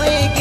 Lake.